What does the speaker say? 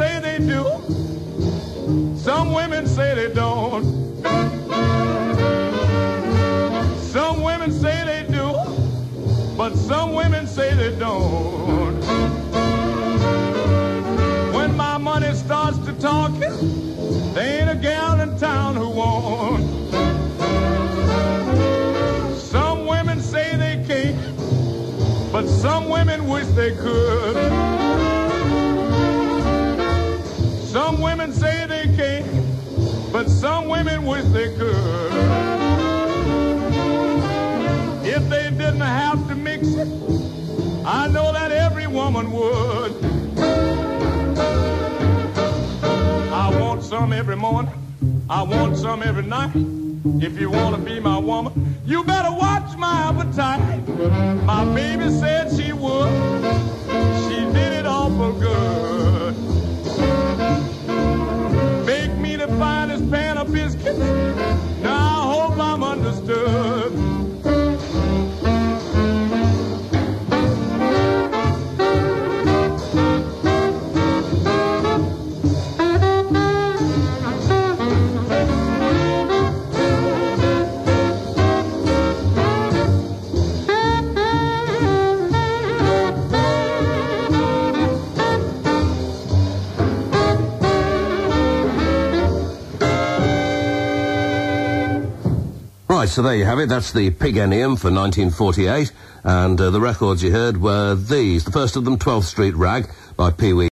say they do, some women say they don't. Some women say they do, but some women say they don't. When my money starts to talk, there ain't a gal in town who won't. Some women say they can't, but some women wish they could. But some women wish they could. If they didn't have to mix it, I know that every woman would. I want some every morning. I want some every night. If you want to be my woman, you better watch my appetite. My baby said biscuits. Now I hope I'm understood. Right, so there you have it. That's the Pig Enneum for 1948. And uh, the records you heard were these. The first of them, 12th Street Rag by Pee Wee.